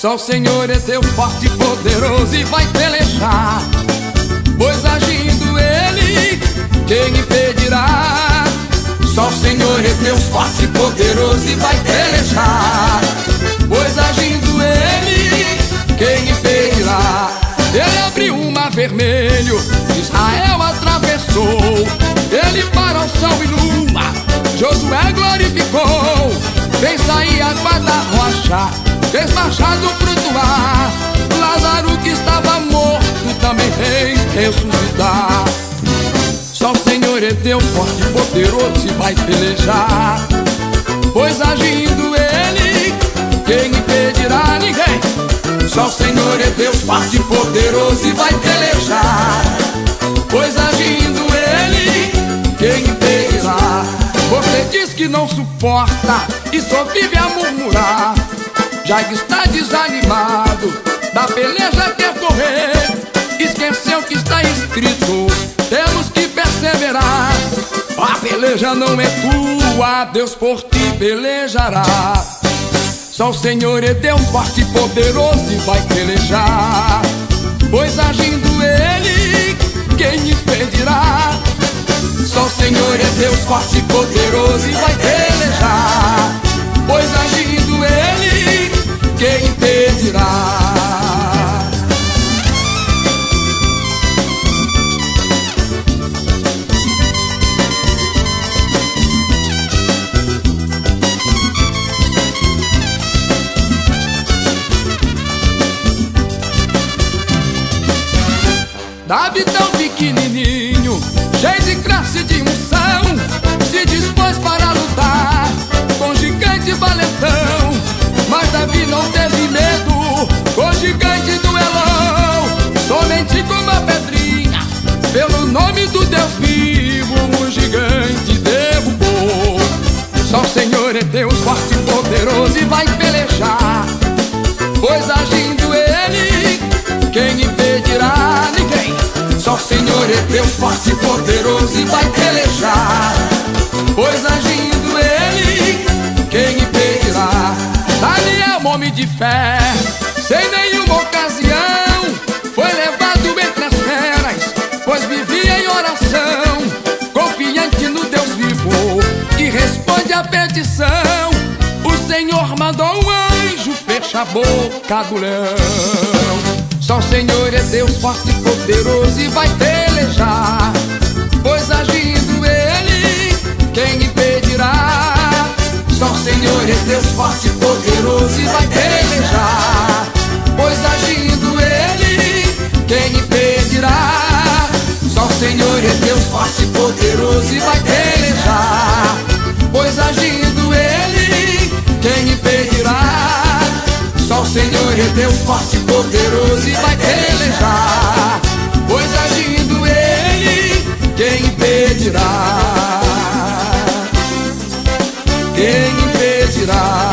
Só o Senhor é Deus forte e poderoso e vai pelejar. Pois agindo Ele, quem impedirá? Só o Senhor é Deus forte e poderoso e vai pelejar. Pois agindo Ele, quem impedirá? Ele abriu o mar vermelho, Israel atravessou. Ele para o sol e lua, Josué glorificou. Fez sair água da rocha, fez machado flutuar. Lázaro que estava morto também fez ressuscitar. Só o Senhor é Deus forte e poderoso e vai pelejar. Pois agindo Ele, quem impedirá ninguém? Só o Senhor é Deus forte e poderoso e vai pelejar Pois agindo Ele, quem impedirá? Você diz que não suporta e só vive a murmurar Já está desanimado, da peleja quer correr Esqueceu que está escrito, temos que perseverar. A peleja não é tua, Deus por ti pelejará só o Senhor é Deus forte e poderoso e vai pelejar. Pois agindo Ele, quem impedirá? Só o Senhor é Deus forte e poderoso e vai pelejar. Pois Davi tão pequenininho, cheio de graça e de unção Senhor é forte e poderoso e vai pelejar. Pois agindo Ele, quem impedirá? Daniel, homem de fé, sem nenhuma ocasião. Foi levado entre as feras, pois vivia em oração. Confiante no Deus vivo, que responde a petição. O Senhor mandou um anjo, fecha a boca do leão. Só o Senhor é Deus forte e poderoso e vai pelejar forte poderoso e vai pelejar Pois agindo Ele, quem impedirá? Só o Senhor é Deus forte poderoso e vai pelejar Pois agindo Ele, quem impedirá? Só o Senhor é Deus forte poderoso ciudad.